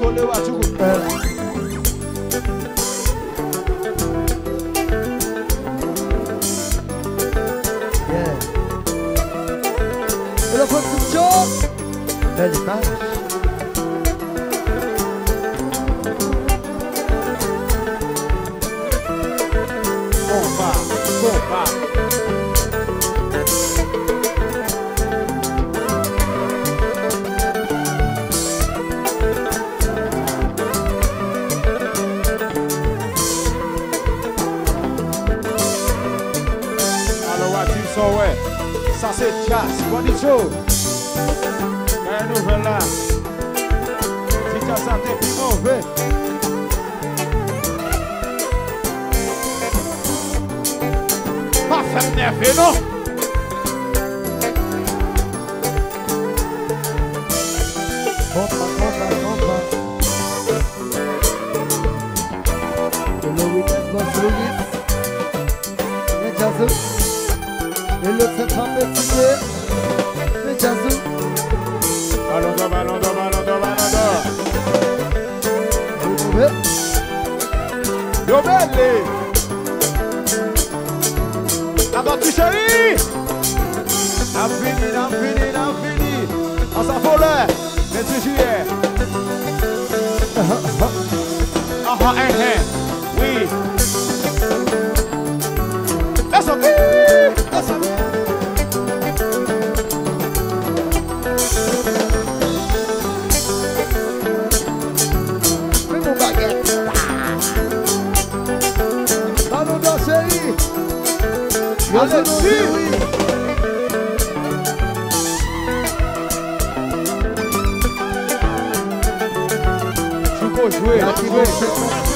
kò lè wà tí kò pẹ́. Yeah. Ele foi pro jogo. Ele mais. só é Sacetias, Guanichu Quero ver lá Se casar é tem que mover Passa neve, não? Hello, it has no fluid. It doesn't. le fait pas Le Allons allons dans, allons dans, allons Yo belle. tu fini, fini, On mais tu juillet. Ah ah, ah ah, ah hein, hein. oui. Hallelujah. Jouer, jouer, jouer.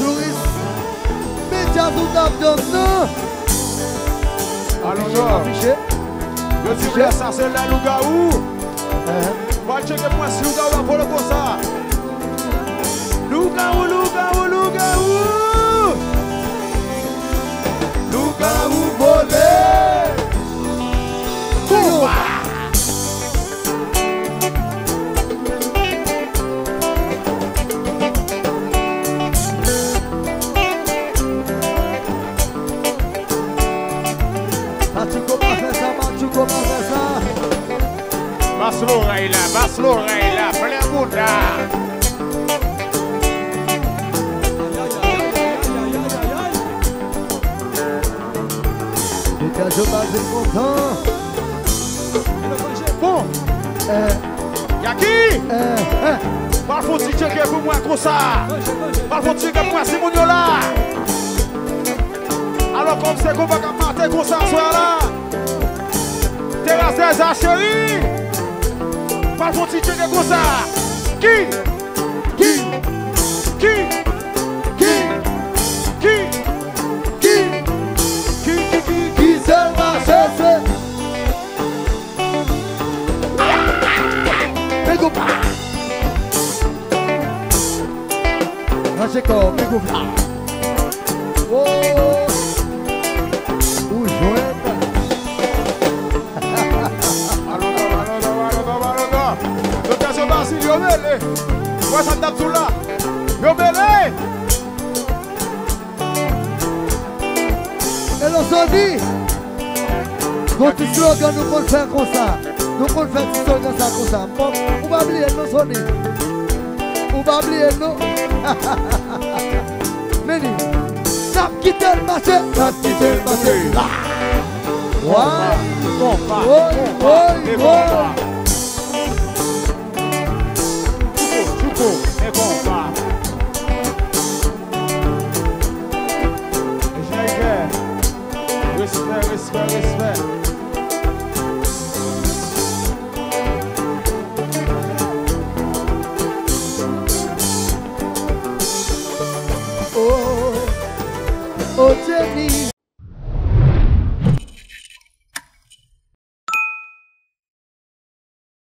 Louris Metia doutav yon nan Alon jor Gyo tibye sase la louga ou uh-huh. Va cheke mwen si louga ou la folo kosa Louga ou louga ou la basse l'oreille, la je content. Bon. Euh. Y'a qui euh, tu hein? faut pour moi comme ça. tu pour moi c'est mon Alors comme c'est qu'on va partir comme ça soir là. Terrasse à chérie. Faz um sentido de é gozar. Que, que, que, que, que, que, que, que, que, que, que, que, é que, que, que que, que, que, Oh. Sanda msou la Yo mene E lo sondi Goti slogan nou kon fèn konsan Nou kon fèn si sondan sa konsan Pon, ou ba bli en nou sondi Ou ba bli en nou Ha ha ha ha Meni, nan ki tel mase Nan ki tel mase Woy Woy, woy, woy whisper, whisper, whisper.